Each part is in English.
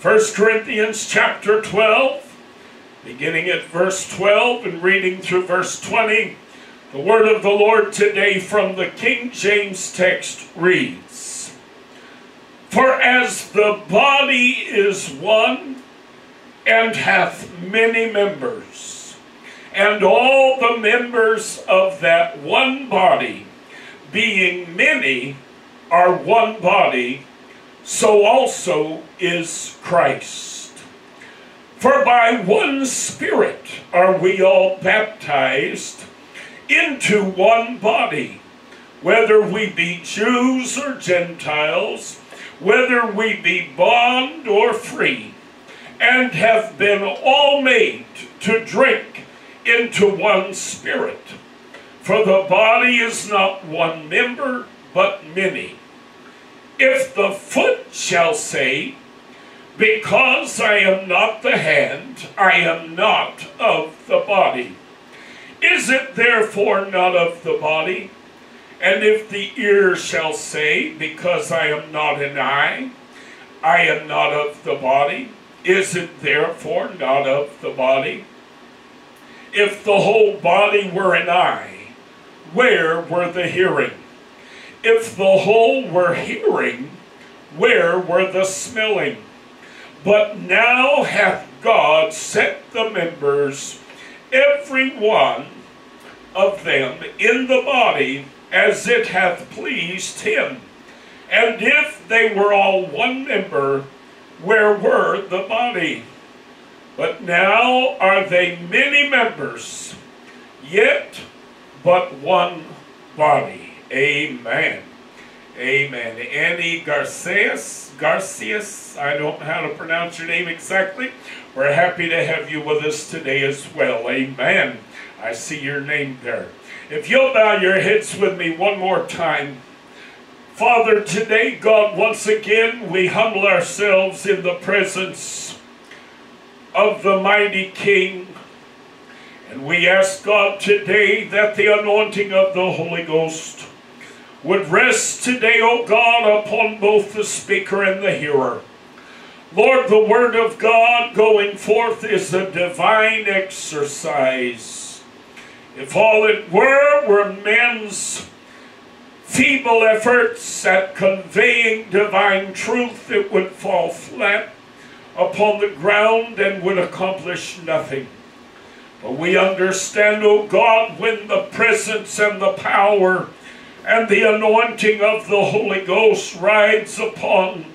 1 Corinthians chapter 12, beginning at verse 12 and reading through verse 20. The word of the Lord today from the King James text reads For as the body is one and hath many members, and all the members of that one body, being many, are one body, so also is Christ. For by one Spirit are we all baptized into one body, whether we be Jews or Gentiles, whether we be bond or free, and have been all made to drink into one Spirit. For the body is not one member, but many. If the foot shall say, Because I am not the hand, I am not of the body, is it therefore not of the body? And if the ear shall say, Because I am not an eye, I am not of the body, is it therefore not of the body? If the whole body were an eye, where were the hearing? If the whole were hearing, where were the smelling? But now hath God set the members, every one of them, in the body as it hath pleased him. And if they were all one member, where were the body? But now are they many members, yet but one body. Amen. Amen. Annie Garcias, Garcias, I don't know how to pronounce your name exactly. We're happy to have you with us today as well. Amen. I see your name there. If you'll bow your heads with me one more time. Father, today, God, once again, we humble ourselves in the presence of the mighty King. And we ask God today that the anointing of the Holy Ghost would rest today, O God, upon both the speaker and the hearer. Lord, the Word of God going forth is a divine exercise. If all it were were men's feeble efforts at conveying divine truth, it would fall flat upon the ground and would accomplish nothing. But we understand, O God, when the presence and the power and the anointing of the Holy Ghost rides upon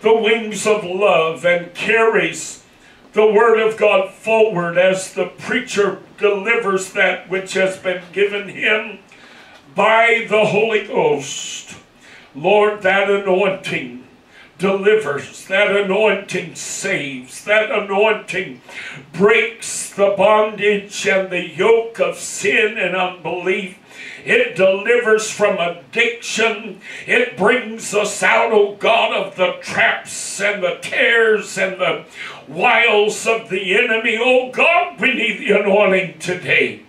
the wings of love and carries the Word of God forward as the preacher delivers that which has been given him by the Holy Ghost. Lord, that anointing delivers, that anointing saves, that anointing breaks the bondage and the yoke of sin and unbelief it delivers from addiction. It brings us out, oh God, of the traps and the tears and the wiles of the enemy. Oh God, we need the anointing today.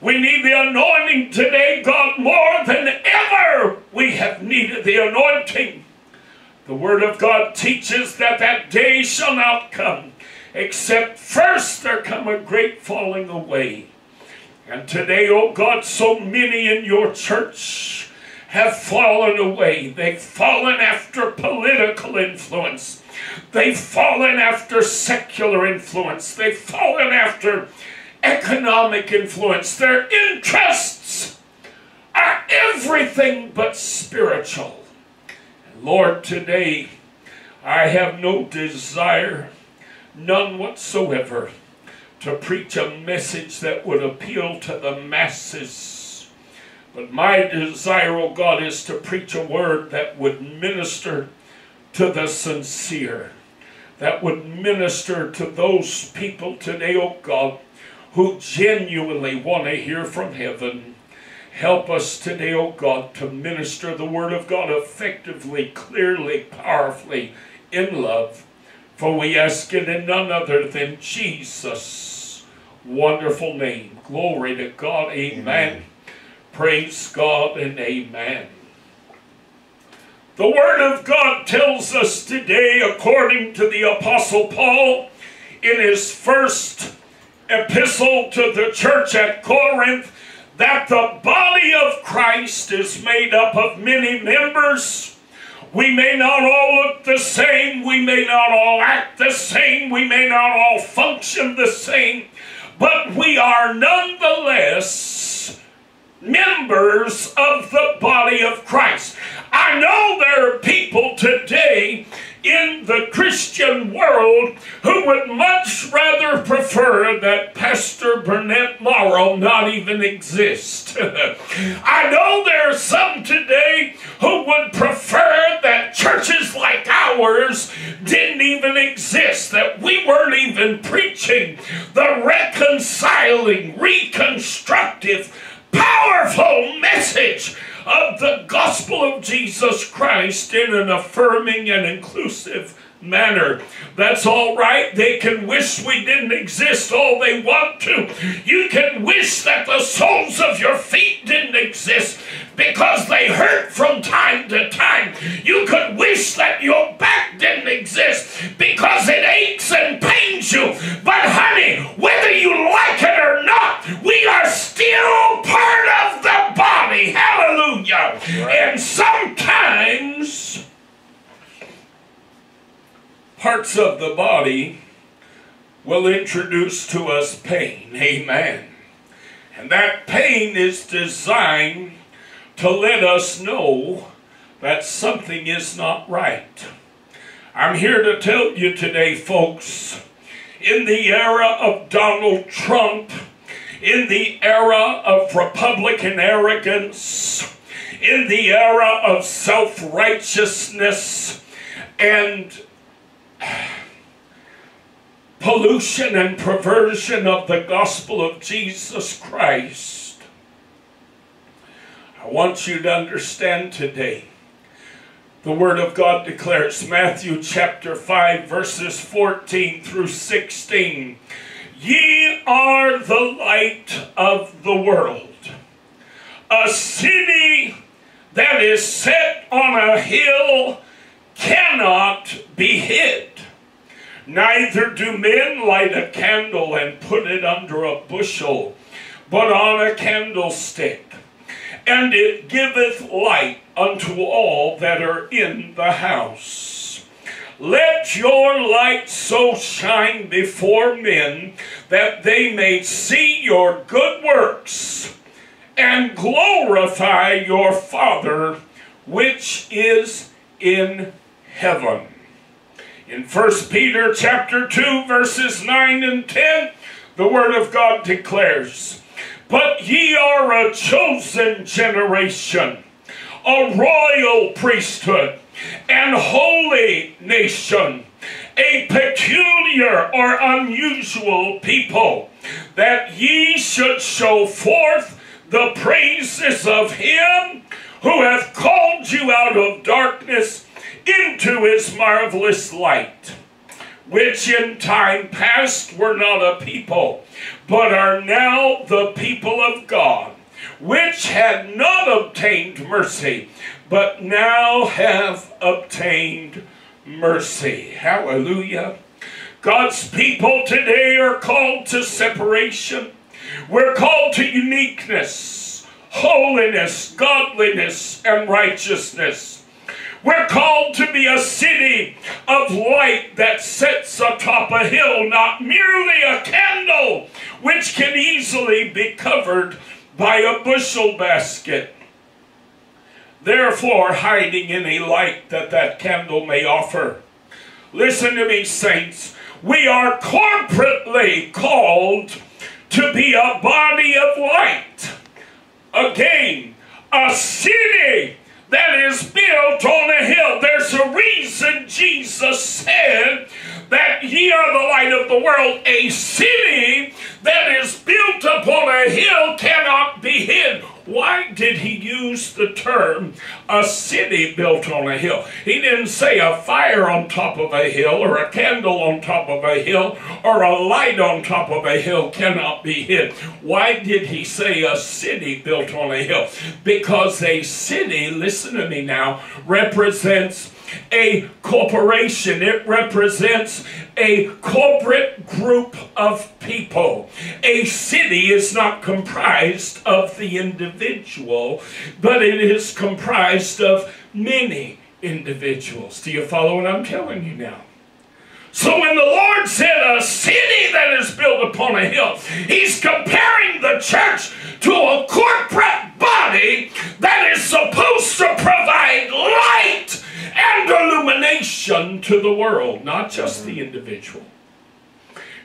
We need the anointing today, God, more than ever. We have needed the anointing. The Word of God teaches that that day shall not come, except first there come a great falling away. And today, oh God, so many in your church have fallen away. They've fallen after political influence. They've fallen after secular influence. They've fallen after economic influence. Their interests are everything but spiritual. And Lord, today I have no desire, none whatsoever to preach a message that would appeal to the masses. But my desire, oh God, is to preach a word that would minister to the sincere, that would minister to those people today, oh God, who genuinely want to hear from heaven. Help us today, oh God, to minister the word of God effectively, clearly, powerfully, in love. For we ask it in none other than Jesus wonderful name. Glory to God. Amen. amen. Praise God and amen. The Word of God tells us today, according to the Apostle Paul, in his first epistle to the church at Corinth, that the body of Christ is made up of many members. We may not all look the same, we may not all act the same, we may not all function the same, but we are nonetheless members of the body of Christ. I know there are people today in the Christian world who would much rather prefer that Pastor Burnett Morrow not even exist. I know there are some today who would prefer that churches like ours didn't even exist, that we weren't even preaching the reconciling, reconstructive, powerful message of the gospel of Jesus Christ in an affirming and inclusive manner. That's all right. They can wish we didn't exist all they want to. You can wish that the soles of your feet didn't exist because they hurt from time to time. You could wish that your back didn't exist because it aches and pains you. But honey, whether you like it or not, we are still part of the body. Hallelujah. Right. And sometimes parts of the body will introduce to us pain. Amen. And that pain is designed to let us know that something is not right. I'm here to tell you today, folks, in the era of Donald Trump, in the era of Republican arrogance, in the era of self righteousness and pollution and perversion of the gospel of Jesus Christ. I want you to understand today. The Word of God declares, Matthew chapter 5, verses 14 through 16 Ye are the light of the world. A city that is set on a hill cannot be hid. Neither do men light a candle and put it under a bushel, but on a candlestick, and it giveth light unto all that are in the house. Let your light so shine before men that they may see your good works and glorify your Father which is in heaven. In 1 Peter chapter 2 verses 9 and 10, the word of God declares, But ye are a chosen generation, a royal priesthood, and holy nation, a peculiar or unusual people, that ye should show forth the praises of him who hath called you out of darkness into his marvelous light, which in time past were not a people, but are now the people of God, which had not obtained mercy, but now have obtained mercy. Hallelujah. God's people today are called to separation. We're called to uniqueness, holiness, godliness, and righteousness. We're called to be a city of light that sits atop a hill, not merely a candle which can easily be covered by a bushel basket. Therefore, hiding any light that that candle may offer. Listen to me, saints. We are corporately called to be a body of light. Again, a city that is built on a hill. There's a reason Jesus said that ye are the light of the world. A city that is built upon a hill cannot be hid. Why did he use the term a city built on a hill? He didn't say a fire on top of a hill or a candle on top of a hill or a light on top of a hill cannot be hid. Why did he say a city built on a hill? Because a city, listen to me now, represents a corporation. It represents a corporate group of people. A city is not comprised of the individual, but it is comprised of many individuals. Do you follow what I'm telling you now? So when the Lord said a city that is built upon a hill, he's comparing the church to a corporate body that is supposed to provide light and illumination to the world, not just the individual.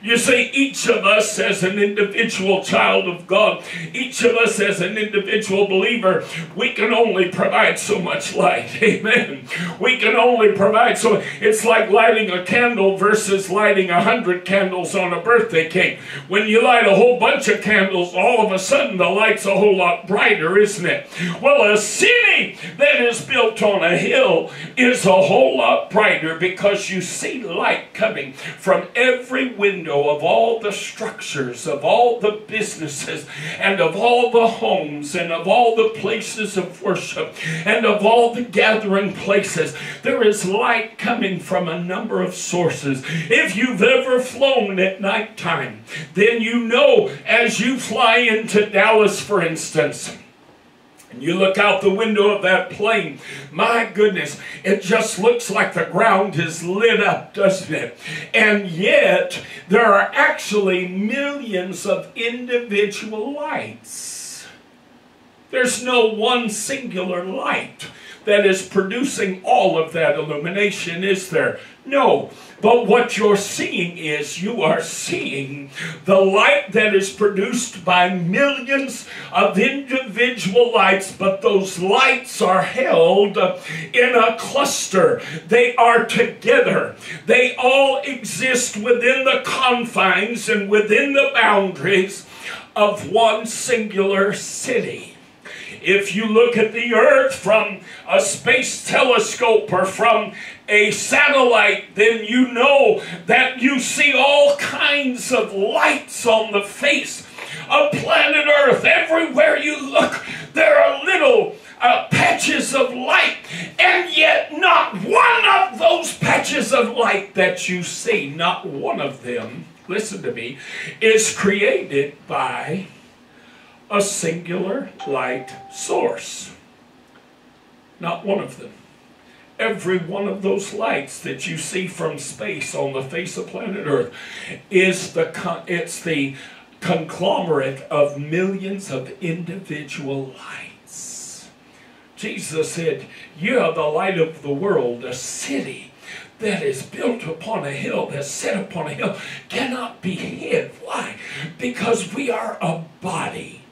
You see, each of us as an individual child of God, each of us as an individual believer, we can only provide so much light. Amen. We can only provide so it's like lighting a candle versus lighting a hundred candles on a birthday cake. When you light a whole bunch of candles, all of a sudden the light's a whole lot brighter, isn't it? Well, a city that is built on a hill is a whole lot brighter because you see light coming from every window window of all the structures, of all the businesses, and of all the homes, and of all the places of worship, and of all the gathering places. There is light coming from a number of sources. If you've ever flown at nighttime, then you know as you fly into Dallas, for instance, and you look out the window of that plane, my goodness, it just looks like the ground is lit up, doesn't it? And yet, there are actually millions of individual lights. There's no one singular light that is producing all of that illumination, is there? No. But what you're seeing is you are seeing the light that is produced by millions of individual lights, but those lights are held in a cluster. They are together. They all exist within the confines and within the boundaries of one singular city. If you look at the earth from a space telescope or from a satellite, then you know that you see all kinds of lights on the face of planet Earth. Everywhere you look, there are little uh, patches of light, and yet not one of those patches of light that you see, not one of them, listen to me, is created by a singular light source. Not one of them. Every one of those lights that you see from space on the face of planet Earth is the it's the conglomerate of millions of individual lights. Jesus said, "You are the light of the world, a city." that is built upon a hill, that's set upon a hill, cannot be hid. Why? Because we are a body.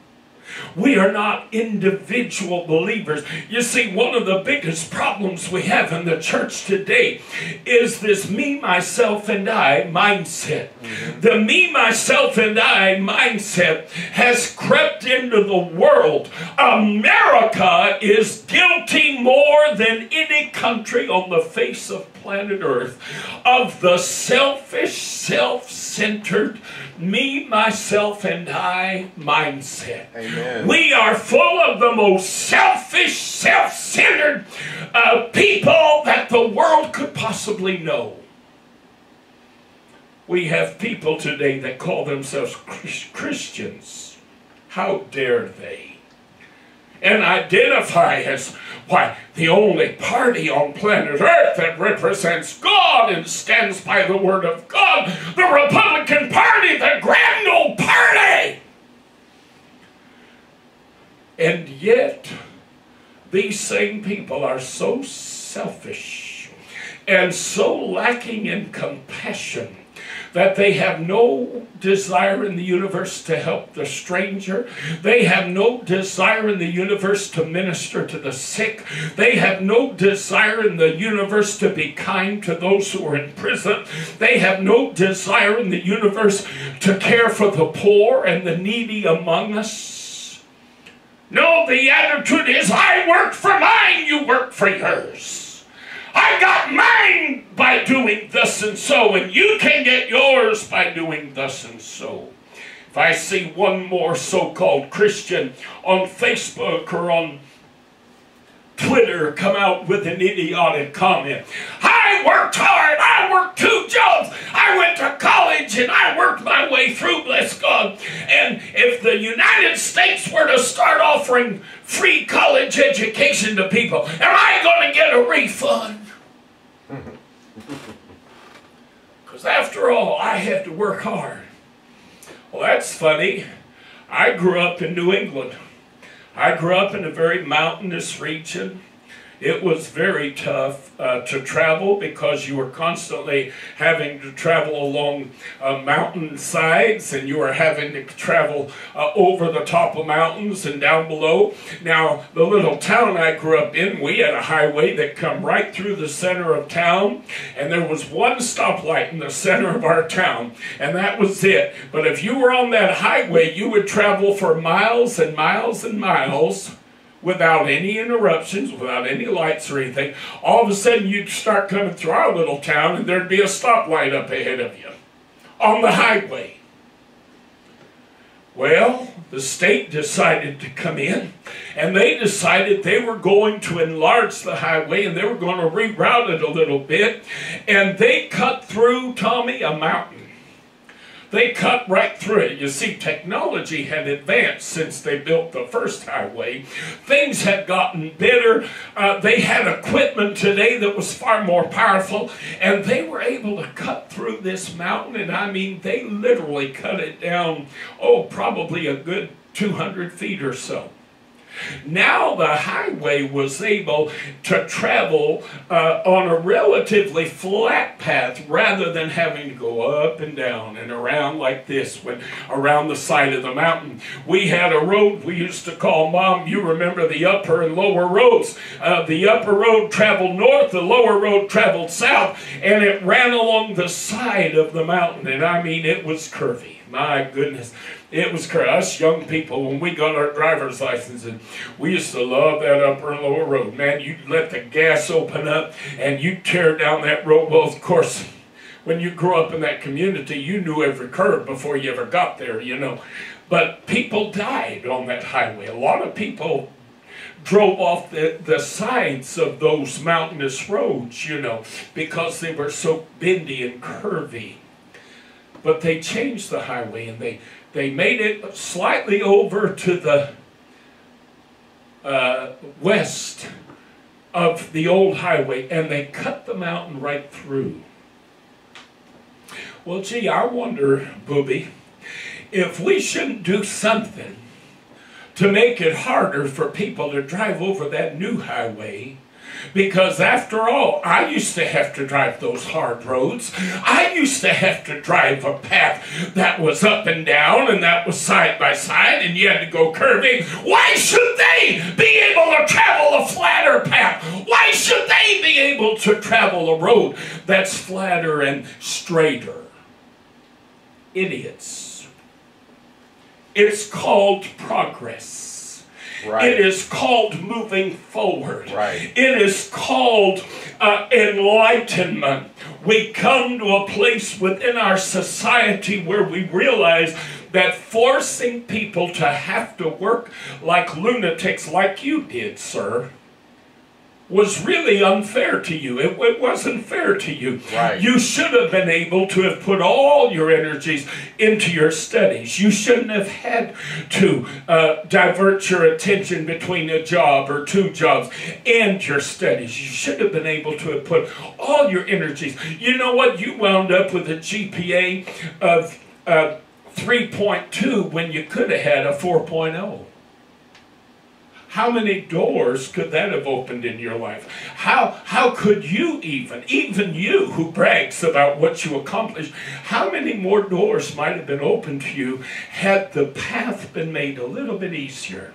We are not individual believers. You see, one of the biggest problems we have in the church today is this me, myself, and I mindset. Mm-hmm. The me, myself, and I mindset has crept into the world. America is guilty more than any country on the face of planet Earth of the selfish, self centered, me, myself, and I mindset. Amen. We are full of the most selfish, self centered uh, people that the world could possibly know. We have people today that call themselves Christians. How dare they? And identify as why, the only party on planet Earth that represents God and stands by the Word of God, the Republican Party, the grand old party. And yet, these same people are so selfish and so lacking in compassion that they have no desire in the universe to help the stranger. They have no desire in the universe to minister to the sick. They have no desire in the universe to be kind to those who are in prison. They have no desire in the universe to care for the poor and the needy among us. No, the attitude is I worked for mine, you work for yours. I got mine by doing thus and so, and you can get yours by doing thus and so. If I see one more so called Christian on Facebook or on Twitter come out with an idiotic comment. I worked hard. I worked two jobs. I went to college and I worked my way through, bless God. And if the United States were to start offering free college education to people, am I going to get a refund? Because after all, I had to work hard. Well, that's funny. I grew up in New England. I grew up in a very mountainous region. It was very tough uh, to travel because you were constantly having to travel along uh, mountain sides and you were having to travel uh, over the top of mountains and down below. Now, the little town I grew up in, we had a highway that come right through the center of town and there was one stoplight in the center of our town and that was it. But if you were on that highway, you would travel for miles and miles and miles without any interruptions, without any lights or anything, all of a sudden you'd start coming through our little town and there'd be a stoplight up ahead of you on the highway. Well, the state decided to come in and they decided they were going to enlarge the highway and they were going to reroute it a little bit. And they cut through, Tommy, a mountain. They cut right through it. You see, technology had advanced since they built the first highway. Things had gotten better. Uh, they had equipment today that was far more powerful, and they were able to cut through this mountain. And I mean, they literally cut it down, oh, probably a good 200 feet or so. Now the highway was able to travel uh, on a relatively flat path rather than having to go up and down and around like this when around the side of the mountain. We had a road we used to call Mom, you remember the upper and lower roads. Uh, the upper road traveled north, the lower road traveled south, and it ran along the side of the mountain. And I mean, it was curvy. My goodness. It was us young people when we got our driver's license, and we used to love that upper and lower road. Man, you'd let the gas open up and you'd tear down that road. Well, of course, when you grew up in that community, you knew every curve before you ever got there, you know. But people died on that highway. A lot of people drove off the, the sides of those mountainous roads, you know, because they were so bendy and curvy. But they changed the highway and they they made it slightly over to the uh, west of the old highway and they cut the mountain right through. Well, gee, I wonder, Booby, if we shouldn't do something to make it harder for people to drive over that new highway because after all, I used to have to drive those hard roads. I used to have to drive a path that was up and down and that was side by side and you had to go curving. Why should they be able to travel a flatter path? Why should they be able to travel a road that's flatter and straighter? Idiots. It's called progress. Right. It is called moving forward. Right. It is called uh, enlightenment. We come to a place within our society where we realize that forcing people to have to work like lunatics, like you did, sir, was really unfair to you. It, it, wasn't fair to you. Right. You should have been able to have put all your energies into your studies. You shouldn't have had to uh, divert your attention between a job or two jobs and your studies. You should have been able to have put all your energies. You know what? You wound up with a GPA of uh, 3.2 when you could have had a 4.0. How many doors could that have opened in your life? How, how could you even, even you who brags about what you accomplished, how many more doors might have been opened to you had the path been made a little bit easier?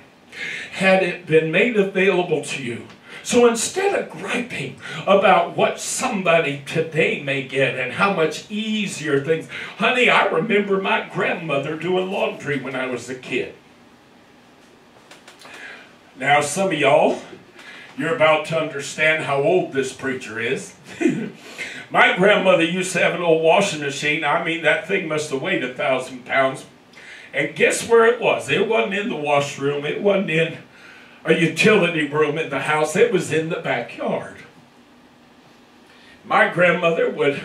Had it been made available to you? So instead of griping about what somebody today may get and how much easier things, honey, I remember my grandmother doing laundry when I was a kid. Now, some of y'all, you're about to understand how old this preacher is. My grandmother used to have an old washing machine. I mean, that thing must have weighed a thousand pounds. And guess where it was? It wasn't in the washroom. It wasn't in a utility room in the house. It was in the backyard. My grandmother would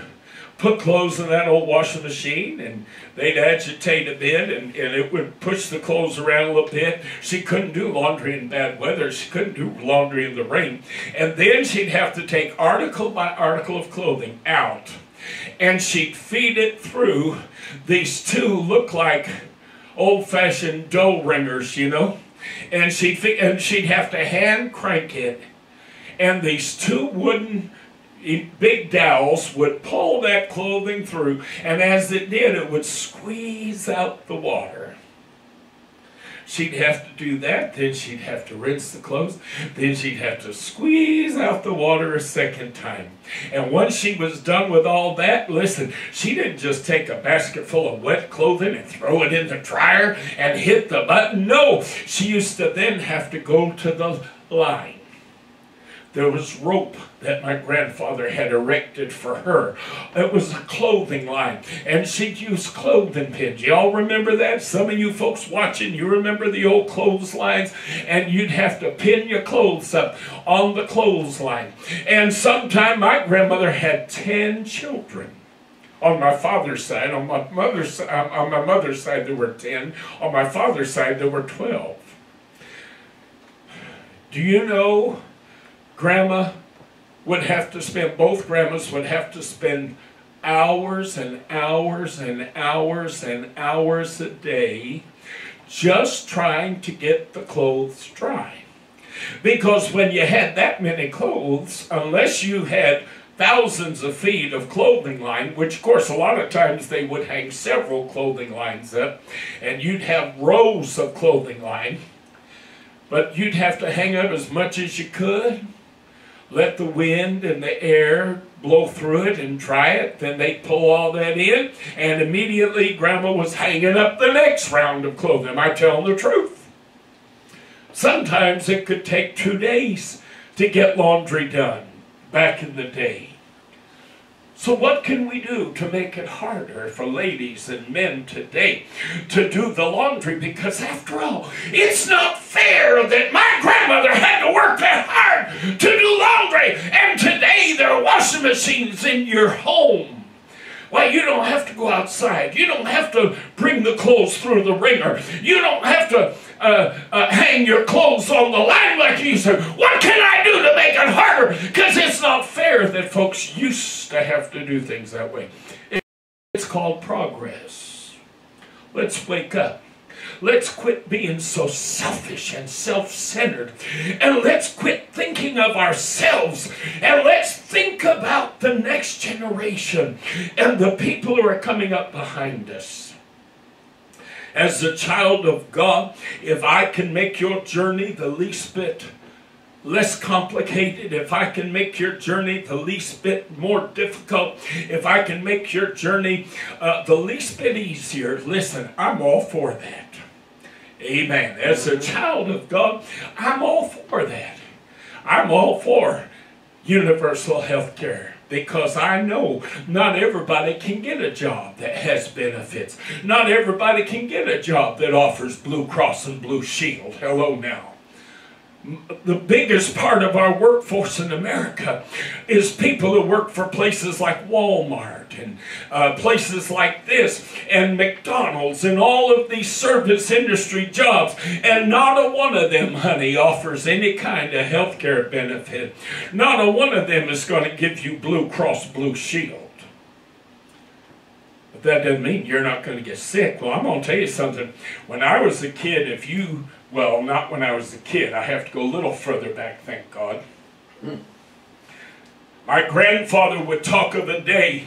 put clothes in that old washing machine and they'd agitate a bit and, and it would push the clothes around a little bit. She couldn't do laundry in bad weather. She couldn't do laundry in the rain. And then she'd have to take article by article of clothing out and she'd feed it through these two look like old-fashioned dough wringers, you know. And she'd, and she'd have to hand crank it. And these two wooden big dowels would pull that clothing through, and as it did, it would squeeze out the water. She'd have to do that, then she'd have to rinse the clothes, then she'd have to squeeze out the water a second time. And once she was done with all that, listen, she didn't just take a basket full of wet clothing and throw it in the dryer and hit the button. No, she used to then have to go to the line there was rope that my grandfather had erected for her. It was a clothing line, and she'd use clothing pins. Y'all remember that? Some of you folks watching, you remember the old clotheslines, and you'd have to pin your clothes up on the clothesline. And sometime my grandmother had 10 children on my father's side. On my mother's uh, on my mother's side there were 10. On my father's side there were 12. Do you know grandma would have to spend, both grandmas would have to spend hours and hours and hours and hours a day just trying to get the clothes dry. Because when you had that many clothes, unless you had thousands of feet of clothing line, which of course a lot of times they would hang several clothing lines up, and you'd have rows of clothing line, but you'd have to hang up as much as you could let the wind and the air blow through it and dry it. Then they pull all that in, and immediately Grandma was hanging up the next round of clothing. Am I telling the truth? Sometimes it could take two days to get laundry done back in the day. So, what can we do to make it harder for ladies and men today to do the laundry? Because, after all, it's not fair that my grandmother had to work that hard to do laundry, and today there are washing machines in your home. Why, you don't have to go outside. You don't have to bring the clothes through the wringer. You don't have to uh, uh, hang your clothes on the line like you said. What can I do to make it harder? Because it's not fair that folks used to have to do things that way. It's called progress. Let's wake up. Let's quit being so selfish and self centered. And let's quit thinking of ourselves. And let's think about the next generation and the people who are coming up behind us as a child of God, if I can make your journey the least bit less complicated, if I can make your journey the least bit more difficult, if I can make your journey uh, the least bit easier, listen, I'm all for that. Amen. As a child of God, I'm all for that. I'm all for universal health care because I know not everybody can get a job that has benefits. Not everybody can get a job that offers Blue Cross and Blue Shield. Hello now the biggest part of our workforce in America is people who work for places like Walmart and uh, places like this and McDonald's and all of these service industry jobs. And not a one of them, honey, offers any kind of health care benefit. Not a one of them is going to give you Blue Cross Blue Shield. But that doesn't mean you're not going to get sick. Well, I'm going to tell you something. When I was a kid, if you well, not when I was a kid. I have to go a little further back, thank God. My grandfather would talk of a day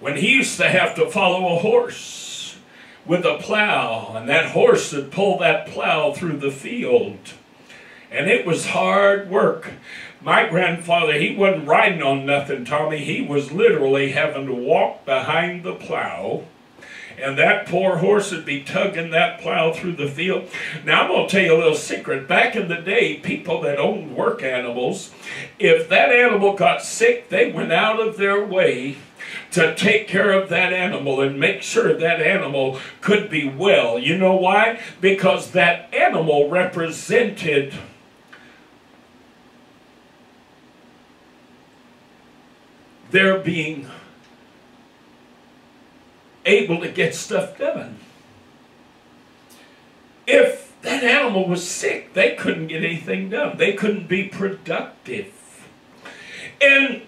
when he used to have to follow a horse with a plow, and that horse would pull that plow through the field. And it was hard work. My grandfather, he wasn't riding on nothing, Tommy. He was literally having to walk behind the plow and that poor horse would be tugging that plow through the field. Now, I'm going to tell you a little secret. Back in the day, people that owned work animals, if that animal got sick, they went out of their way to take care of that animal and make sure that animal could be well. You know why? Because that animal represented their being able to get stuff done. If that animal was sick, they couldn't get anything done. They couldn't be productive. And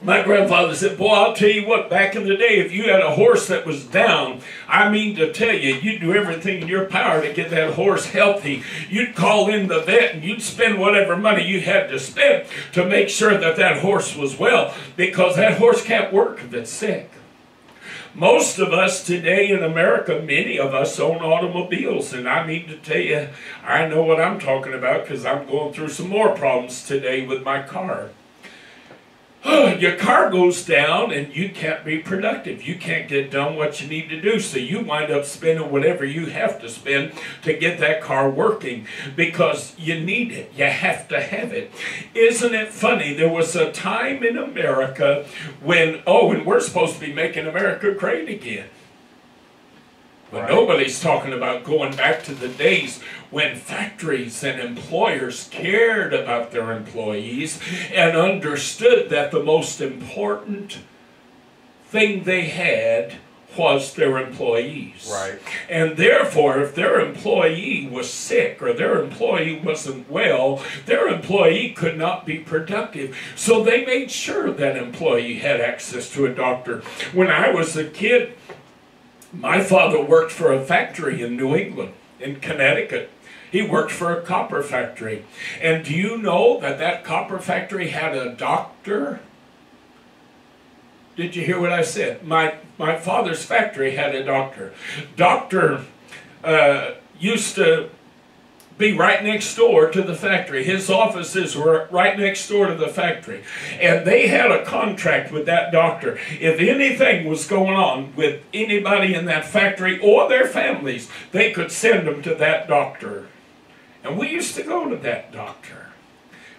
my grandfather said, Boy, I'll tell you what, back in the day, if you had a horse that was down, I mean to tell you, you'd do everything in your power to get that horse healthy. You'd call in the vet and you'd spend whatever money you had to spend to make sure that that horse was well because that horse can't work if it's sick. Most of us today in America, many of us own automobiles, and I need to tell you, I know what I'm talking about because I'm going through some more problems today with my car. Your car goes down and you can't be productive. You can't get done what you need to do. So you wind up spending whatever you have to spend to get that car working because you need it. You have to have it. Isn't it funny? There was a time in America when, oh, and we're supposed to be making America great again. But right. nobody's talking about going back to the days when factories and employers cared about their employees and understood that the most important thing they had was their employees. Right. And therefore, if their employee was sick or their employee wasn't well, their employee could not be productive. So they made sure that employee had access to a doctor. When I was a kid, my father worked for a factory in New England, in Connecticut. He worked for a copper factory. And do you know that that copper factory had a doctor? Did you hear what I said? My, my father's factory had a doctor. Doctor uh, used to be right next door to the factory. His offices were right next door to the factory. And they had a contract with that doctor. If anything was going on with anybody in that factory or their families, they could send them to that doctor. And we used to go to that doctor.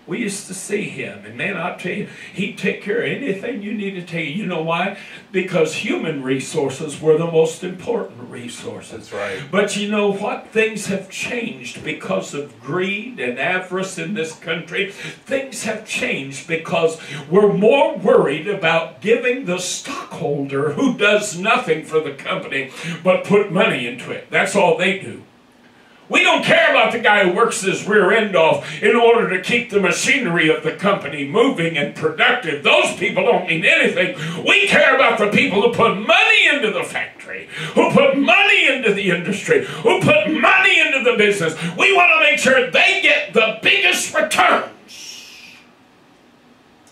We used to see him, and man, I'll tell you, he'd take care of anything you needed to take. You know why? Because human resources were the most important resources. That's right. But you know what? Things have changed because of greed and avarice in this country. Things have changed because we're more worried about giving the stockholder who does nothing for the company but put money into it. That's all they do. We don't care about the guy who works his rear end off in order to keep the machinery of the company moving and productive. Those people don't mean anything. We care about the people who put money into the factory, who put money into the industry, who put money into the business. We want to make sure they get the biggest return.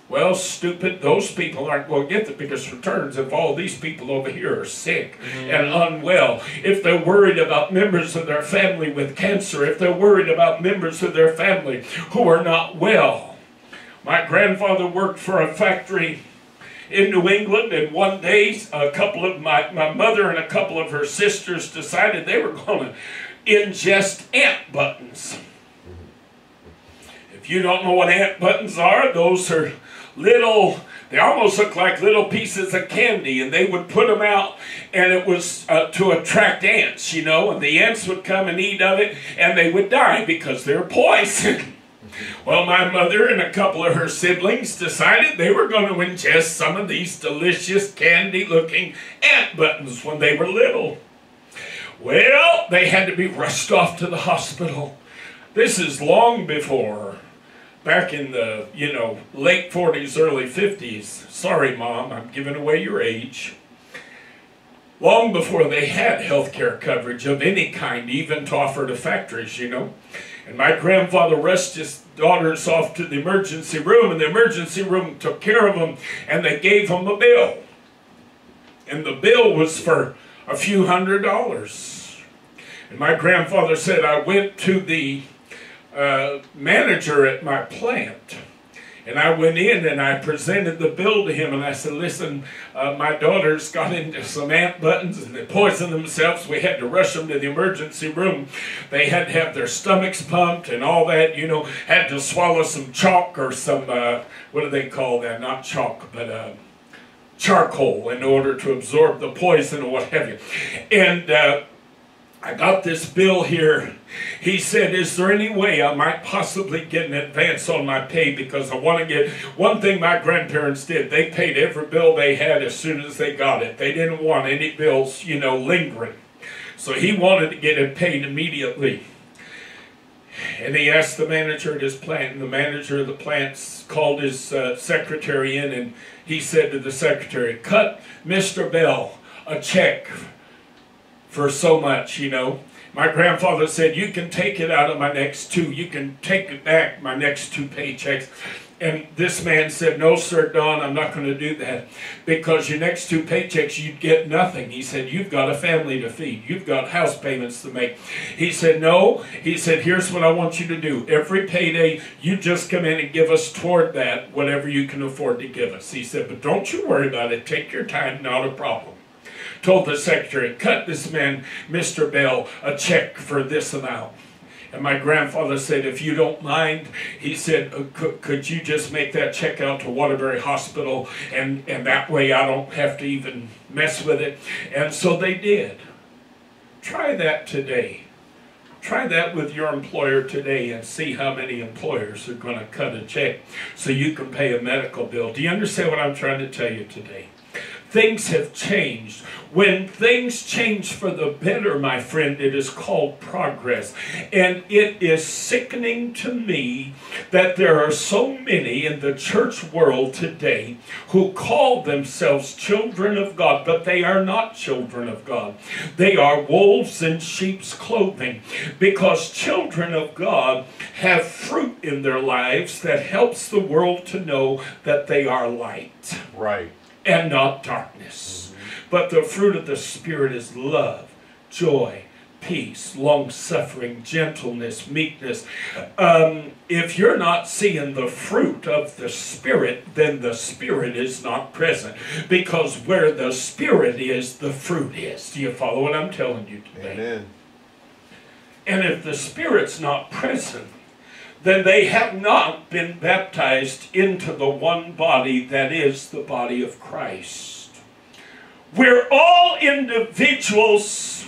Well, stupid, those people aren't going to get the biggest returns if all these people over here are sick mm-hmm. and unwell. If they're worried about members of their family with cancer, if they're worried about members of their family who are not well. My grandfather worked for a factory in New England, and one day a couple of my, my mother and a couple of her sisters decided they were going to ingest ant buttons. If you don't know what ant buttons are, those are little, they almost look like little pieces of candy, and they would put them out, and it was uh, to attract ants, you know, and the ants would come and eat of it, and they would die because they're poison. Well, my mother and a couple of her siblings decided they were going to ingest some of these delicious candy looking ant buttons when they were little. Well, they had to be rushed off to the hospital. This is long before back in the, you know, late 40s, early 50s. Sorry, Mom, I'm giving away your age. Long before they had health care coverage of any kind, even to offer to factories, you know. And my grandfather rushed his daughters off to the emergency room, and the emergency room took care of them, and they gave them a bill. And the bill was for a few hundred dollars. And my grandfather said, I went to the uh, manager at my plant. And I went in and I presented the bill to him and I said, listen, uh, my daughters got into some ant buttons and they poisoned themselves. We had to rush them to the emergency room. They had to have their stomachs pumped and all that, you know, had to swallow some chalk or some, uh, what do they call that? Not chalk, but uh, charcoal in order to absorb the poison or what have you. And uh, I got this bill here. He said, is there any way I might possibly get an advance on my pay because I want to get, one thing my grandparents did, they paid every bill they had as soon as they got it. They didn't want any bills, you know, lingering. So he wanted to get it paid immediately. And he asked the manager at his plant, and the manager of the plant called his uh, secretary in, and he said to the secretary, cut Mr. Bell a check for so much, you know. My grandfather said, you can take it out of my next two. You can take it back, my next two paychecks. And this man said, no, sir, Don, I'm not going to do that. Because your next two paychecks, you'd get nothing. He said, you've got a family to feed. You've got house payments to make. He said, no. He said, here's what I want you to do. Every payday, you just come in and give us toward that whatever you can afford to give us. He said, but don't you worry about it. Take your time, not a problem told the secretary, cut this man, Mr. Bell, a check for this amount. And my grandfather said, if you don't mind, he said, uh, could, could you just make that check out to Waterbury Hospital and, and that way I don't have to even mess with it. And so they did. Try that today. Try that with your employer today and see how many employers are going to cut a check so you can pay a medical bill. Do you understand what I'm trying to tell you today? Things have changed. When things change for the better, my friend, it is called progress. And it is sickening to me that there are so many in the church world today who call themselves children of God, but they are not children of God. They are wolves in sheep's clothing because children of God have fruit in their lives that helps the world to know that they are light. Right and not darkness. But the fruit of the Spirit is love, joy, peace, long suffering, gentleness, meekness. Um, if you're not seeing the fruit of the Spirit, then the Spirit is not present. Because where the Spirit is, the fruit is. Do you follow what I'm telling you today? Amen. And if the Spirit's not present, then they have not been baptized into the one body that is the body of Christ. We're all individuals,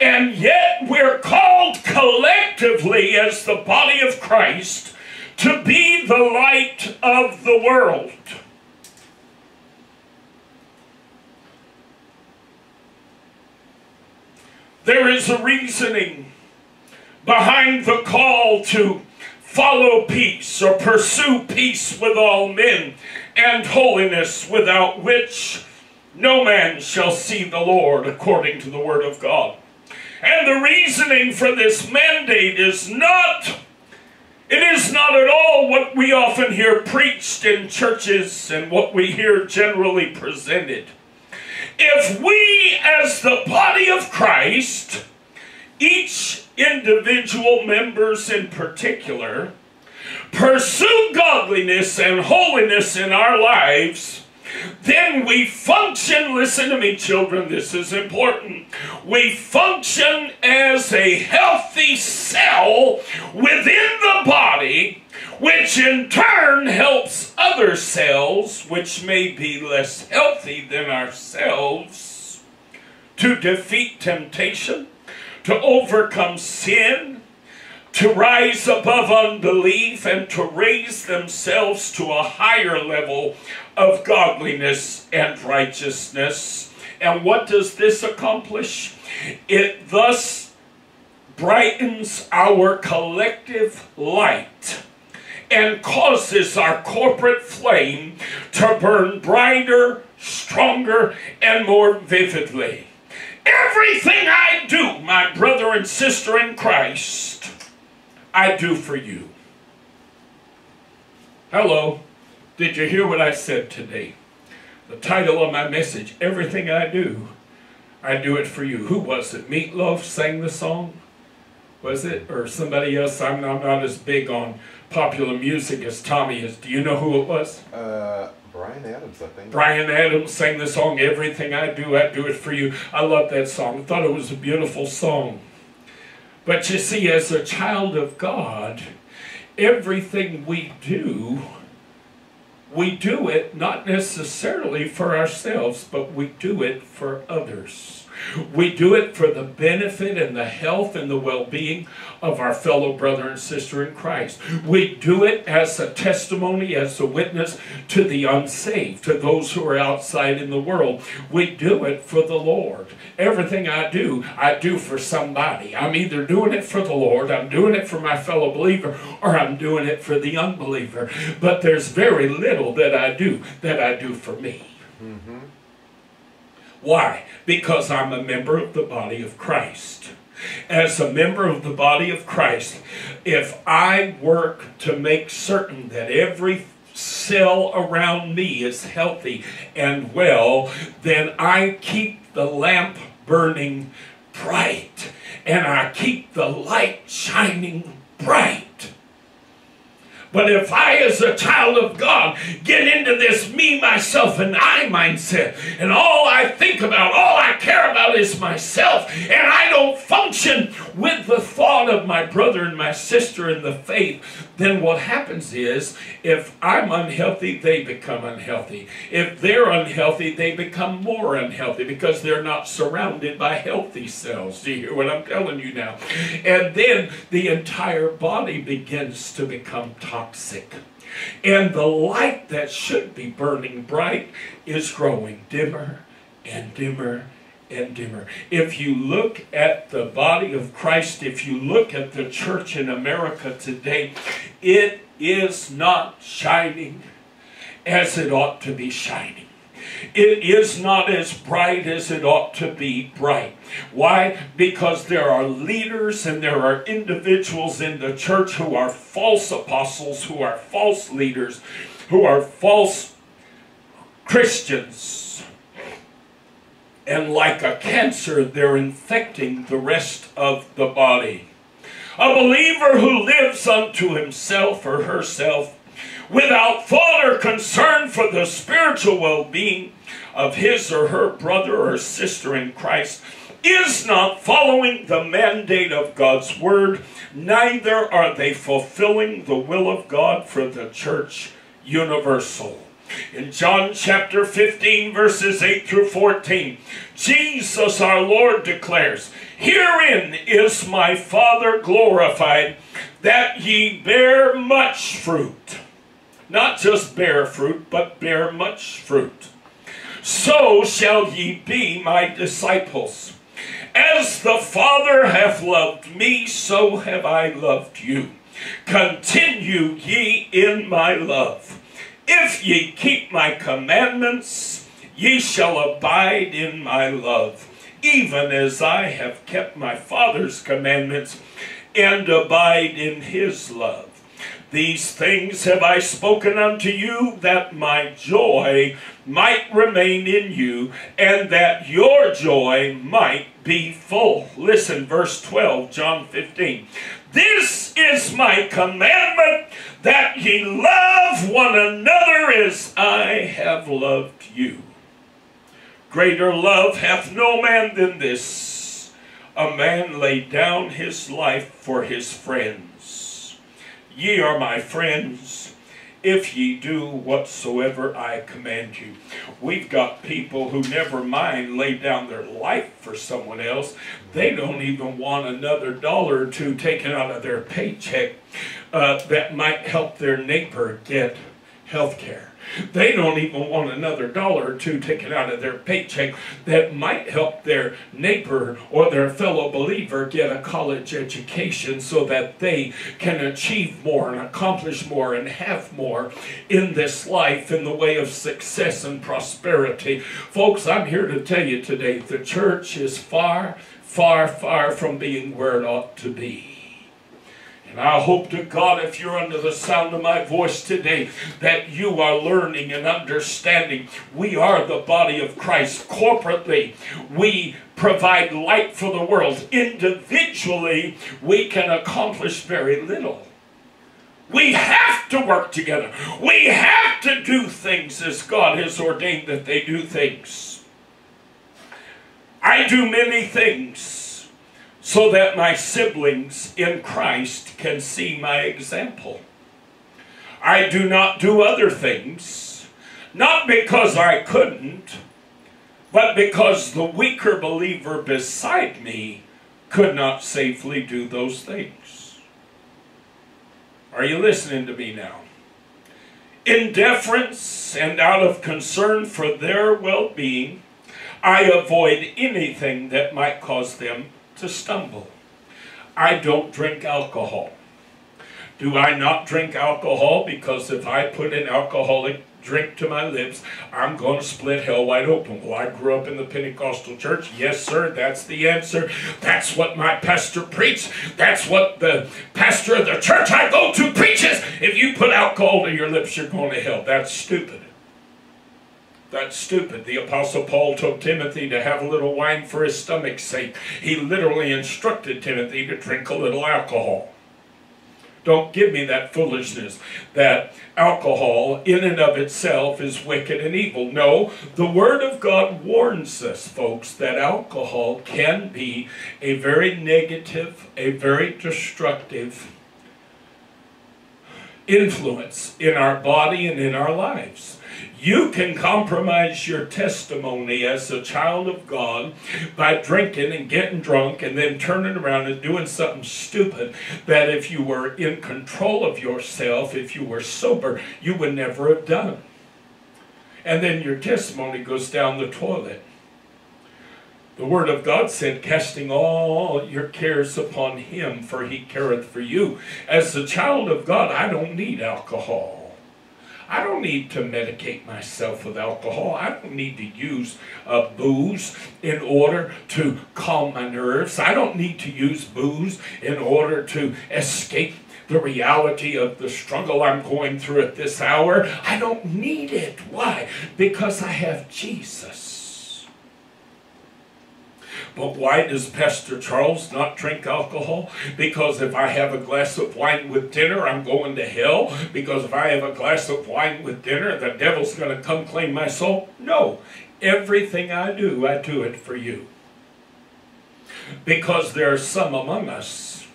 and yet we're called collectively as the body of Christ to be the light of the world. There is a reasoning behind the call to follow peace or pursue peace with all men and holiness without which no man shall see the Lord according to the word of God. And the reasoning for this mandate is not, it is not at all what we often hear preached in churches and what we hear generally presented. If we as the body of Christ, each individual members in particular, pursue godliness and holiness in our lives, then we function, listen to me children, this is important. We function as a healthy cell within the body, which in turn helps other cells, which may be less healthy than ourselves, to defeat temptation, to overcome sin, to rise above unbelief, and to raise themselves to a higher level of godliness and righteousness. And what does this accomplish? It thus brightens our collective light and causes our corporate flame to burn brighter, stronger, and more vividly. Everything I do, my brother and sister in Christ, I do for you. Hello. Did you hear what I said today? The title of my message, Everything I Do, I Do It For You. Who was it? Meatloaf sang the song? Was it? Or somebody else? I'm not, I'm not as big on popular music as Tommy is. Do you know who it was? Uh, Bryan Adams, I think. Bryan Adams sang the song Everything I Do, I Do It For You. I love that song. I thought it was a beautiful song. But you see, as a child of God, everything we do, we do it not necessarily for ourselves, but we do it for others. We do it for the benefit and the health and the well being of our fellow brother and sister in Christ. We do it as a testimony, as a witness to the unsaved, to those who are outside in the world. We do it for the Lord. Everything I do, I do for somebody. I'm either doing it for the Lord, I'm doing it for my fellow believer, or I'm doing it for the unbeliever. But there's very little that I do that I do for me. Mm-hmm. Why? Because I'm a member of the body of Christ. As a member of the body of Christ, if I work to make certain that every cell around me is healthy and well, then I keep the lamp burning bright and I keep the light shining bright. But if I, as a child of God, get into this me, myself, and I mindset, and all I think about, all I care about is myself, and I don't function with the thought of my brother and my sister in the faith, then what happens is if I'm unhealthy, they become unhealthy. If they're unhealthy, they become more unhealthy because they're not surrounded by healthy cells. Do you hear what I'm telling you now? And then the entire body begins to become toxic. And the light that should be burning bright is growing dimmer and dimmer and dimmer. If you look at the body of Christ, if you look at the church in America today, it is not shining as it ought to be shining. It is not as bright as it ought to be bright. Why? Because there are leaders and there are individuals in the church who are false apostles, who are false leaders, who are false Christians and like a cancer, they're infecting the rest of the body. A believer who lives unto himself or herself without thought or concern for the spiritual well being of his or her brother or sister in Christ is not following the mandate of God's word, neither are they fulfilling the will of God for the church universal. In John chapter 15, verses 8 through 14, Jesus our Lord declares, Herein is my Father glorified, that ye bear much fruit. Not just bear fruit, but bear much fruit. So shall ye be my disciples. As the Father hath loved me, so have I loved you. Continue ye in my love. If ye keep my commandments, ye shall abide in my love, even as I have kept my Father's commandments and abide in his love. These things have I spoken unto you, that my joy might remain in you, and that your joy might be full. Listen, verse 12, John 15. This is my commandment that ye love one another as I have loved you. Greater love hath no man than this, a man lay down his life for his friends. Ye are my friends if ye do whatsoever I command you. We've got people who never mind lay down their life for someone else. They don't even want another dollar or two taken out of their paycheck uh, that might help their neighbor get health care. They don't even want another dollar or two taken out of their paycheck that might help their neighbor or their fellow believer get a college education so that they can achieve more and accomplish more and have more in this life in the way of success and prosperity. Folks, I'm here to tell you today the church is far, far, far from being where it ought to be. And I hope to God, if you're under the sound of my voice today, that you are learning and understanding. We are the body of Christ. Corporately, we provide light for the world. Individually, we can accomplish very little. We have to work together. We have to do things as God has ordained that they do things. I do many things so that my siblings in Christ can see my example. I do not do other things, not because I couldn't, but because the weaker believer beside me could not safely do those things. Are you listening to me now? In deference and out of concern for their well being, I avoid anything that might cause them to stumble. I don't drink alcohol. Do I not drink alcohol? Because if I put an alcoholic drink to my lips, I'm going to split hell wide open. Well, I grew up in the Pentecostal church. Yes, sir, that's the answer. That's what my pastor preached. That's what the pastor of the church I go to preaches. If you put alcohol to your lips, you're going to hell. That's stupid. That's stupid. The Apostle Paul told Timothy to have a little wine for his stomach's sake. He literally instructed Timothy to drink a little alcohol. Don't give me that foolishness that alcohol in and of itself is wicked and evil. No, the Word of God warns us, folks, that alcohol can be a very negative, a very destructive influence in our body and in our lives. You can compromise your testimony as a child of God by drinking and getting drunk and then turning around and doing something stupid that if you were in control of yourself, if you were sober, you would never have done. And then your testimony goes down the toilet. The Word of God said, casting all your cares upon Him, for He careth for you. As a child of God, I don't need alcohol. I don't need to medicate myself with alcohol. I don't need to use uh, booze in order to calm my nerves. I don't need to use booze in order to escape the reality of the struggle I'm going through at this hour. I don't need it. Why? Because I have Jesus. But why does Pastor Charles not drink alcohol? Because if I have a glass of wine with dinner, I'm going to hell. Because if I have a glass of wine with dinner, the devil's going to come claim my soul. No. Everything I do, I do it for you. Because there are some among us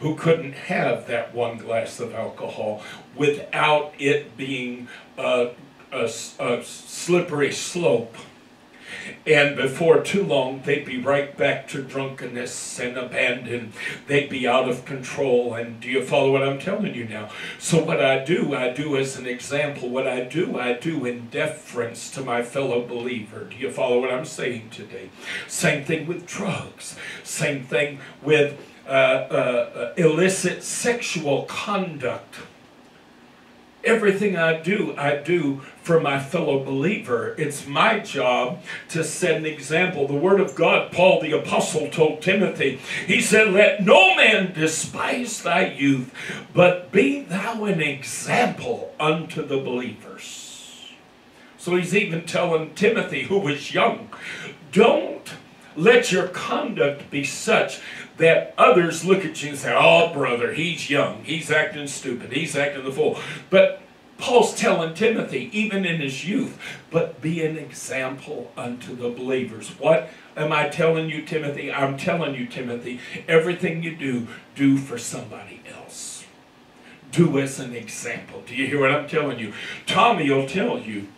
who couldn't have that one glass of alcohol without it being a, a, a slippery slope and before too long, they'd be right back to drunkenness and abandon. They'd be out of control. And do you follow what I'm telling you now? So, what I do, I do as an example. What I do, I do in deference to my fellow believer. Do you follow what I'm saying today? Same thing with drugs. Same thing with uh, uh, uh illicit sexual conduct Everything I do, I do for my fellow believer. It's my job to set an example. The Word of God, Paul the Apostle told Timothy, he said, Let no man despise thy youth, but be thou an example unto the believers. So he's even telling Timothy, who was young, don't let your conduct be such that others look at you and say, oh, brother, he's young. He's acting stupid. He's acting the fool. But Paul's telling Timothy, even in his youth, but be an example unto the believers. What am I telling you, Timothy? I'm telling you, Timothy, everything you do, do for somebody else. Do as an example. Do you hear what I'm telling you? Tommy will tell you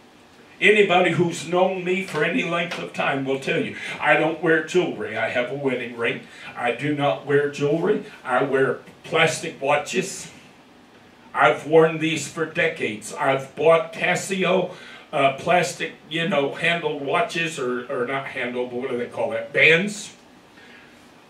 Anybody who's known me for any length of time will tell you, I don't wear jewelry. I have a wedding ring. I do not wear jewelry. I wear plastic watches. I've worn these for decades. I've bought Casio uh, plastic, you know, handled watches, or, or not handled, but what do they call that? Bands.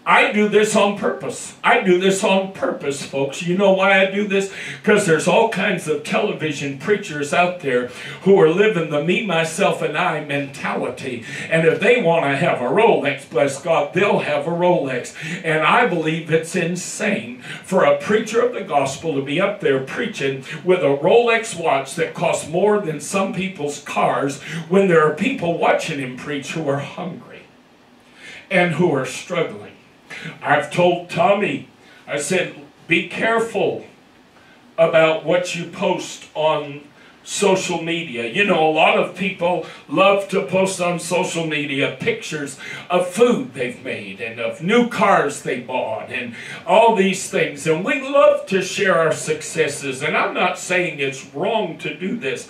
I do this on purpose. I do this on purpose, folks. You know why I do this? Because there's all kinds of television preachers out there who are living the me, myself, and I mentality. And if they want to have a Rolex, bless God, they'll have a Rolex. And I believe it's insane for a preacher of the gospel to be up there preaching with a Rolex watch that costs more than some people's cars when there are people watching him preach who are hungry and who are struggling. I've told Tommy, I said, be careful about what you post on social media. You know, a lot of people love to post on social media pictures of food they've made and of new cars they bought and all these things. And we love to share our successes. And I'm not saying it's wrong to do this,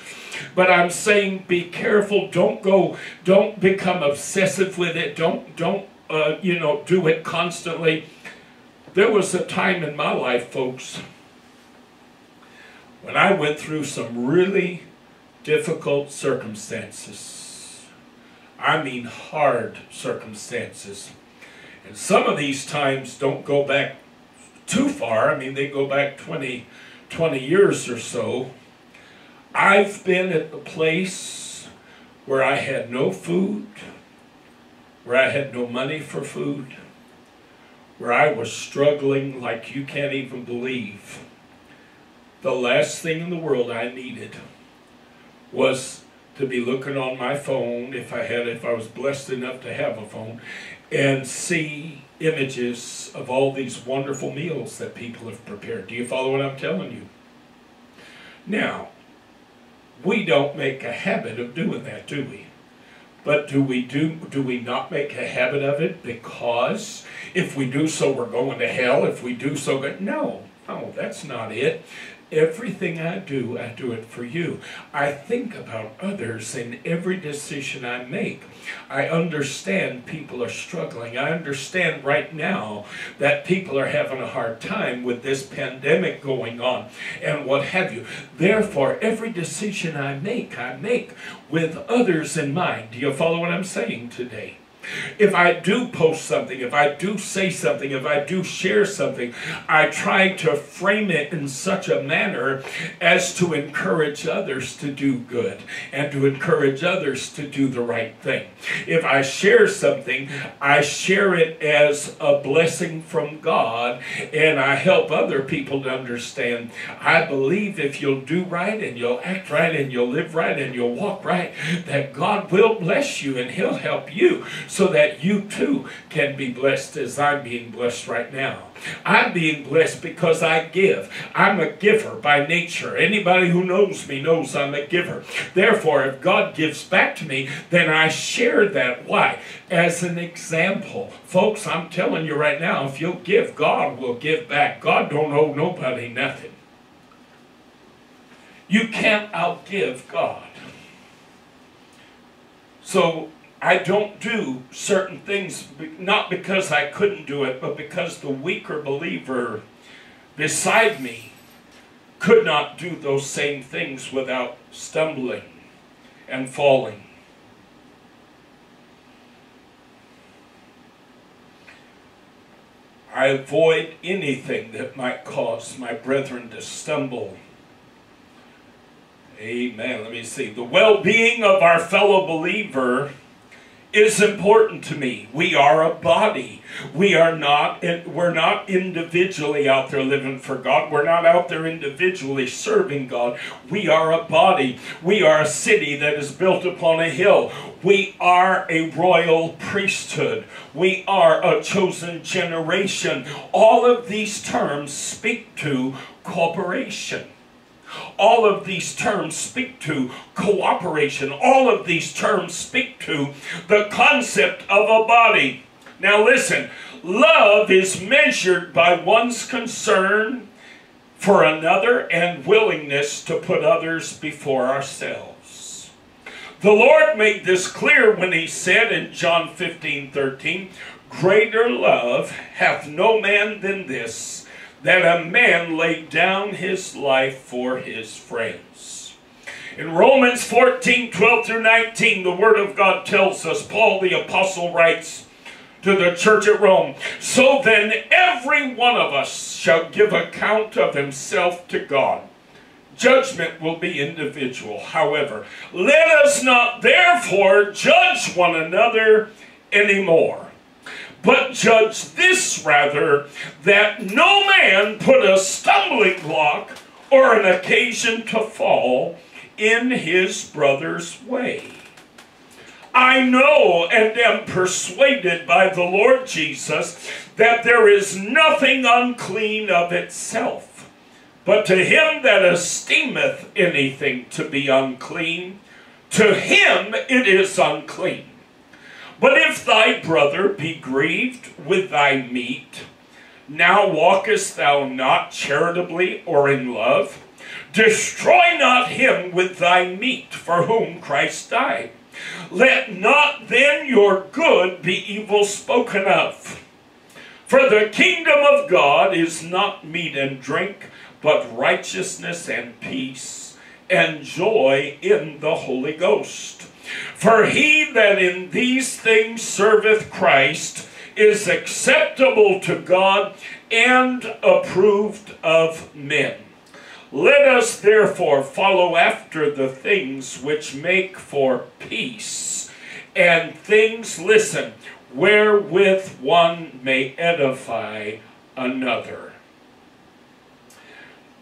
but I'm saying be careful. Don't go, don't become obsessive with it. Don't, don't, uh, you know, do it constantly. There was a time in my life, folks, when I went through some really difficult circumstances. I mean hard circumstances. And some of these times don't go back too far. I mean, they go back 20, 20 years or so. I've been at the place where I had no food, where I had no money for food, where I was struggling like you can't even believe the last thing in the world I needed was to be looking on my phone if I had if I was blessed enough to have a phone and see images of all these wonderful meals that people have prepared. Do you follow what I'm telling you? Now, we don't make a habit of doing that, do we? But do we do do we not make a habit of it because if we do so we're going to hell? If we do so good no. No, that's not it. Everything I do, I do it for you. I think about others in every decision I make. I understand people are struggling. I understand right now that people are having a hard time with this pandemic going on and what have you. Therefore, every decision I make, I make with others in mind. Do you follow what I'm saying today? If I do post something, if I do say something, if I do share something, I try to frame it in such a manner as to encourage others to do good and to encourage others to do the right thing. If I share something, I share it as a blessing from God and I help other people to understand. I believe if you'll do right and you'll act right and you'll live right and you'll walk right, that God will bless you and He'll help you so that you too can be blessed as I'm being blessed right now. I'm being blessed because I give. I'm a giver by nature. Anybody who knows me knows I'm a giver. Therefore, if God gives back to me, then I share that. Why? As an example. Folks, I'm telling you right now, if you'll give, God will give back. God don't owe nobody nothing. You can't outgive God. So I don't do certain things, not because I couldn't do it, but because the weaker believer beside me could not do those same things without stumbling and falling. I avoid anything that might cause my brethren to stumble. Amen. Let me see. The well being of our fellow believer is important to me. We are a body. We are not we're not individually out there living for God. We're not out there individually serving God. We are a body. We are a city that is built upon a hill. We are a royal priesthood. We are a chosen generation. All of these terms speak to cooperation. All of these terms speak to cooperation. All of these terms speak to the concept of a body. Now listen, love is measured by one's concern for another and willingness to put others before ourselves. The Lord made this clear when he said in John 15, 13, Greater love hath no man than this, that a man laid down his life for his friends. In Romans 14, 12 through 19, the Word of God tells us, Paul the Apostle writes to the church at Rome, So then every one of us shall give account of himself to God. Judgment will be individual. However, let us not therefore judge one another anymore but judge this rather, that no man put a stumbling block or an occasion to fall in his brother's way. I know and am persuaded by the Lord Jesus that there is nothing unclean of itself But to him that esteemeth anything to be unclean, to him it is unclean. But if thy brother be grieved with thy meat, now walkest thou not charitably or in love? Destroy not him with thy meat for whom Christ died. Let not then your good be evil spoken of. For the kingdom of God is not meat and drink, but righteousness and peace and joy in the Holy Ghost. For he that in these things serveth Christ is acceptable to God and approved of men. Let us therefore follow after the things which make for peace, and things, listen, wherewith one may edify another.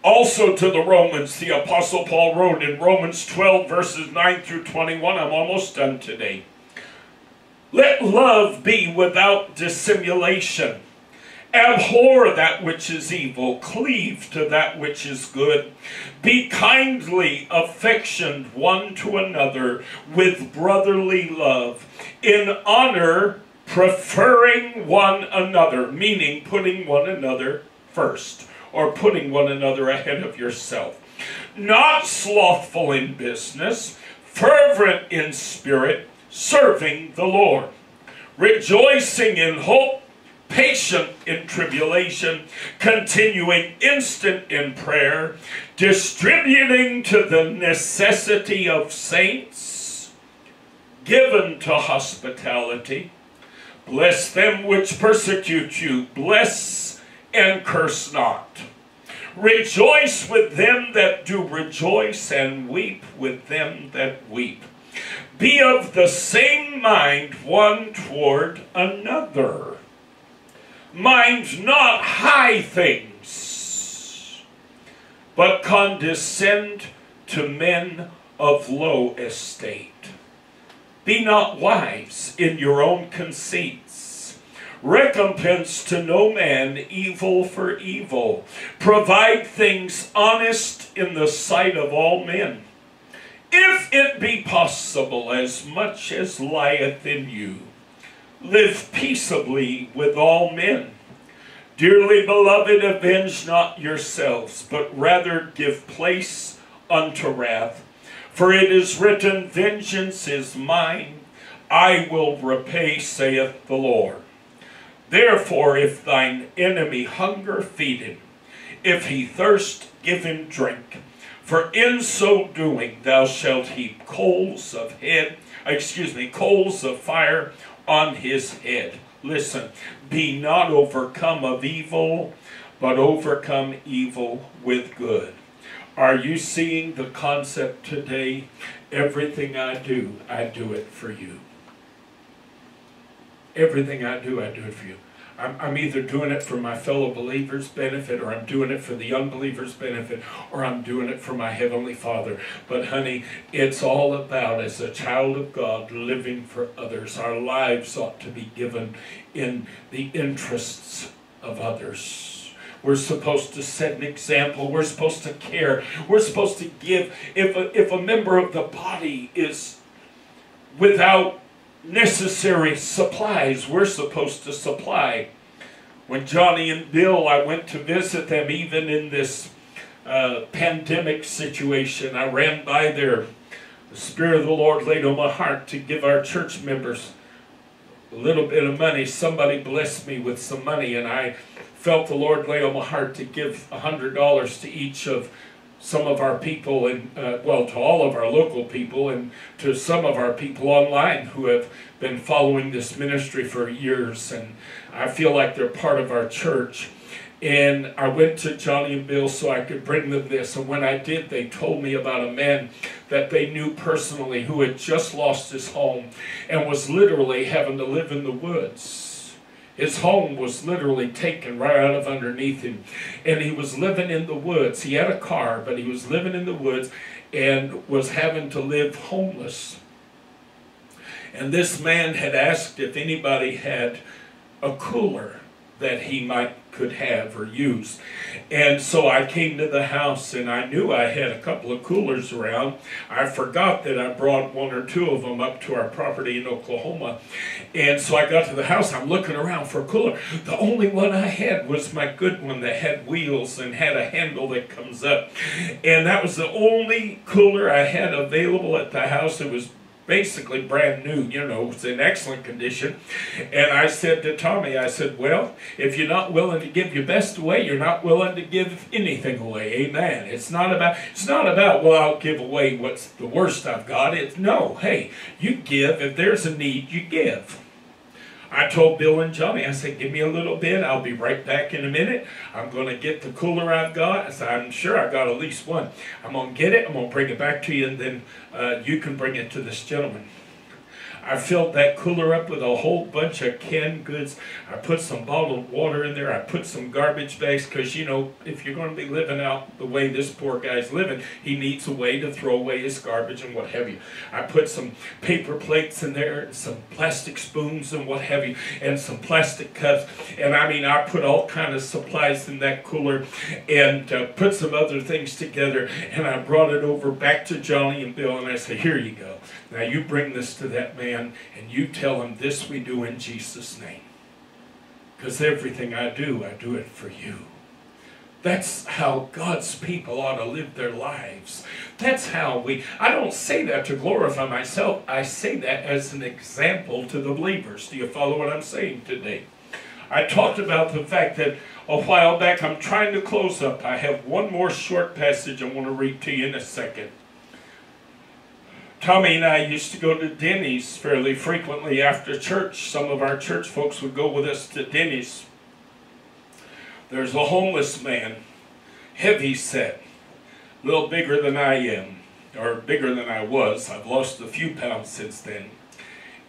Also to the Romans, the Apostle Paul wrote in Romans 12, verses 9 through 21. I'm almost done today. Let love be without dissimulation. Abhor that which is evil, cleave to that which is good. Be kindly affectioned one to another with brotherly love, in honor preferring one another, meaning putting one another first, or putting one another ahead of yourself. Not slothful in business, fervent in spirit, serving the Lord, rejoicing in hope patient in tribulation, continuing instant in prayer, distributing to the necessity of saints, given to hospitality. Bless them which persecute you, bless and curse not. Rejoice with them that do rejoice, and weep with them that weep. Be of the same mind one toward another mind not high things, but condescend to men of low estate. Be not wise in your own conceits. Recompense to no man evil for evil. Provide things honest in the sight of all men. If it be possible, as much as lieth in you, Live peaceably with all men. Dearly beloved, avenge not yourselves, but rather give place unto wrath. For it is written, Vengeance is mine, I will repay, saith the Lord. Therefore, if thine enemy hunger, feed him. If he thirst, give him drink. For in so doing thou shalt heap coals of head, excuse me, coals of fire on his head. Listen, be not overcome of evil, but overcome evil with good. Are you seeing the concept today? Everything I do, I do it for you. Everything I do, I do it for you. I'm, I'm either doing it for my fellow believers' benefit, or I'm doing it for the unbelievers' benefit, or I'm doing it for my Heavenly Father. But, honey, it's all about, as a child of God, living for others. Our lives ought to be given in the interests of others. We're supposed to set an example. We're supposed to care. We're supposed to give. If a, if a member of the body is without necessary supplies we're supposed to supply. When Johnny and Bill, I went to visit them even in this uh, pandemic situation. I ran by there. The Spirit of the Lord laid on my heart to give our church members a little bit of money. Somebody blessed me with some money, and I felt the Lord lay on my heart to give a $100 to each of some of our people and uh, well to all of our local people and to some of our people online who have been following this ministry for years. And I feel like they're part of our church. And I went to Johnny and Bill so I could bring them this. And when I did they told me about a man that they knew personally who had just lost his home and was literally having to live in the woods his home was literally taken right out of underneath him. And he was living in the woods. He had a car, but he was living in the woods and was having to live homeless. And this man had asked if anybody had a cooler that he might could have or use. And so I came to the house and I knew I had a couple of coolers around. I forgot that I brought one or two of them up to our property in Oklahoma. And so I got to the house, I'm looking around for a cooler. The only one I had was my good one that had wheels and had a handle that comes up. And that was the only cooler I had available at the house. It was basically brand new, you know, it's in excellent condition. And I said to Tommy, I said, well, if you're not willing to give your best away, you're not willing to give anything away. Amen. It's not about, it's not about, well, I'll give away what's the worst I've got. It's no, hey, you give. If there's a need, you give. I told Bill and Johnny, I said, give me a little bit. I'll be right back in a minute. I'm going to get the cooler I've got. I said, I'm sure I've got at least one. I'm going to get it. I'm going to bring it back to you, and then uh, you can bring it to this gentleman. I filled that cooler up with a whole bunch of canned goods. I put some bottled water in there. I put some garbage bags because, you know, if you're going to be living out the way this poor guy's living, he needs a way to throw away his garbage and what have you. I put some paper plates in there, some plastic spoons and what have you, and some plastic cups. And I mean, I put all kind of supplies in that cooler and uh, put some other things together. And I brought it over back to Johnny and Bill, and I said, here you go. Now you bring this to that man and you tell them this we do in Jesus' name. Because everything I do, I do it for you. That's how God's people ought to live their lives. That's how we, I don't say that to glorify myself. I say that as an example to the believers. Do you follow what I'm saying today? I talked about the fact that a while back, I'm trying to close up. I have one more short passage I want to read to you in a second. Tommy and I used to go to Denny's fairly frequently after church. Some of our church folks would go with us to Denny's. There's a homeless man, heavy set, a little bigger than I am, or bigger than I was. I've lost a few pounds since then.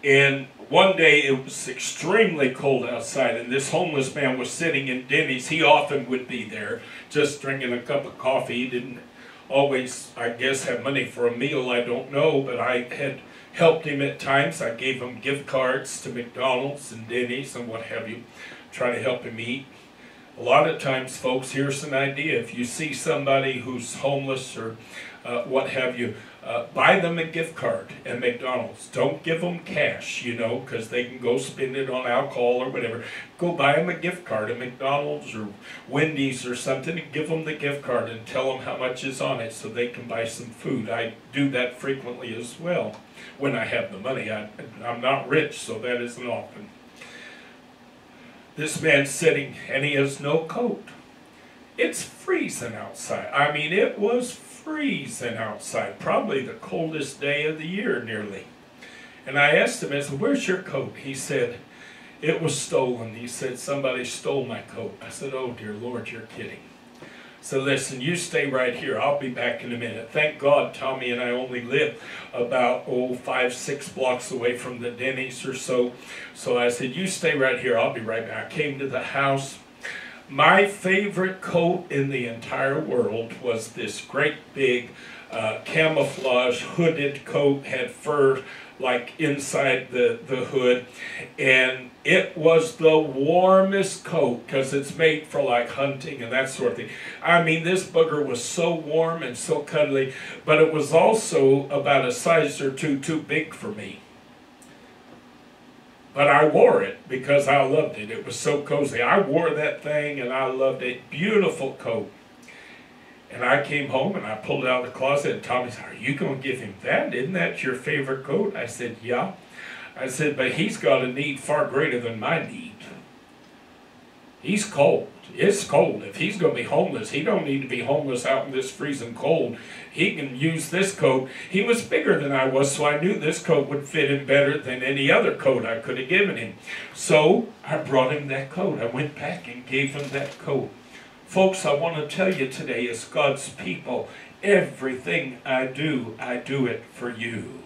And one day it was extremely cold outside, and this homeless man was sitting in Denny's. He often would be there, just drinking a cup of coffee. He didn't always, I guess, have money for a meal. I don't know, but I had helped him at times. I gave him gift cards to McDonald's and Denny's and what have you, try to help him eat. A lot of times, folks, here's an idea. If you see somebody who's homeless or uh, what have you, uh, buy them a gift card at McDonald's. Don't give them cash, you know, because they can go spend it on alcohol or whatever. Go buy them a gift card at McDonald's or Wendy's or something and give them the gift card and tell them how much is on it so they can buy some food. I do that frequently as well when I have the money. I, I'm not rich, so that isn't often. This man's sitting and he has no coat. It's freezing outside. I mean, it was freezing outside, probably the coldest day of the year nearly. And I asked him, I said, where's your coat? He said, it was stolen. He said, somebody stole my coat. I said, oh dear Lord, you're kidding. So listen, you stay right here. I'll be back in a minute. Thank God Tommy and I only live about, oh, five, six blocks away from the Denny's or so. So I said, you stay right here. I'll be right back. I came to the house. My favorite coat in the entire world was this great big uh, camouflage hooded coat, had fur like inside the, the hood, and it was the warmest coat because it's made for like hunting and that sort of thing. I mean, this booger was so warm and so cuddly, but it was also about a size or two too big for me. But I wore it because I loved it. It was so cozy. I wore that thing and I loved it. Beautiful coat. And I came home and I pulled it out of the closet and Tommy said, are you going to give him that? Isn't that your favorite coat? I said, yeah. I said, but he's got a need far greater than my need. He's cold. It's cold. If he's going to be homeless, he don't need to be homeless out in this freezing cold. He can use this coat. He was bigger than I was, so I knew this coat would fit him better than any other coat I could have given him. So I brought him that coat. I went back and gave him that coat. Folks, I want to tell you today, as God's people, everything I do, I do it for you.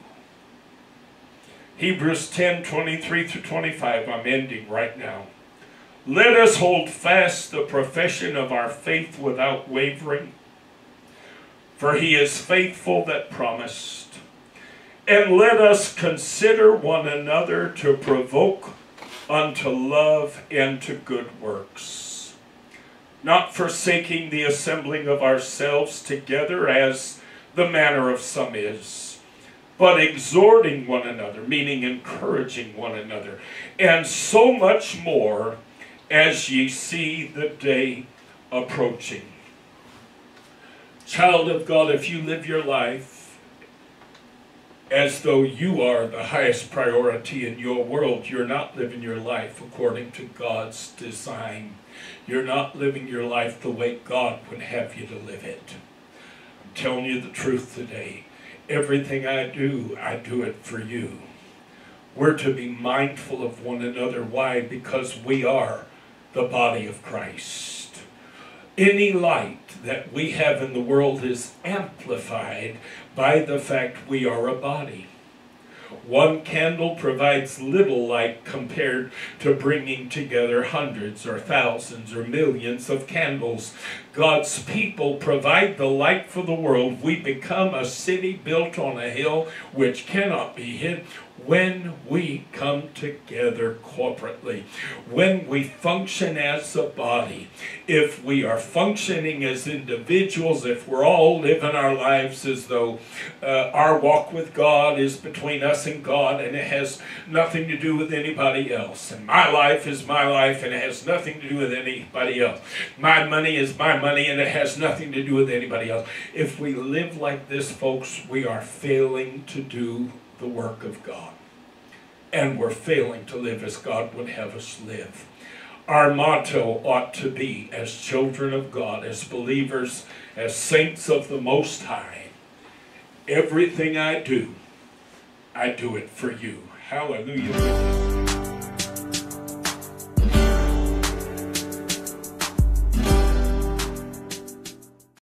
Hebrews 10, 23 through 25, I'm ending right now. Let us hold fast the profession of our faith without wavering, for he is faithful that promised. And let us consider one another to provoke unto love and to good works. not forsaking the assembling of ourselves together as the manner of some is, but exhorting one another, meaning encouraging one another, and so much more as ye see the day approaching. Child of God, if you live your life as though you are the highest priority in your world, you're not living your life according to God's design. You're not living your life the way God would have you to live it. I'm telling you the truth today. Everything I do, I do it for you. We're to be mindful of one another. Why? Because we are the body of Christ. Any light that we have in the world is amplified by the fact we are a body. One candle provides little light compared to bringing together hundreds or thousands or millions of candles. God's people provide the light for the world. We become a city built on a hill which cannot be hid when we come together corporately, when we function as a body, if we are functioning as individuals, if we're all living our lives as though uh, our walk with God is between us and God and it has nothing to do with anybody else, and my life is my life and it has nothing to do with anybody else, my money is my money and it has nothing to do with anybody else. If we live like this, folks, we are failing to do the work of God. And we're failing to live as God would have us live. Our motto ought to be, as children of God, as believers, as saints of the Most High, everything I do, I do it for you. Hallelujah.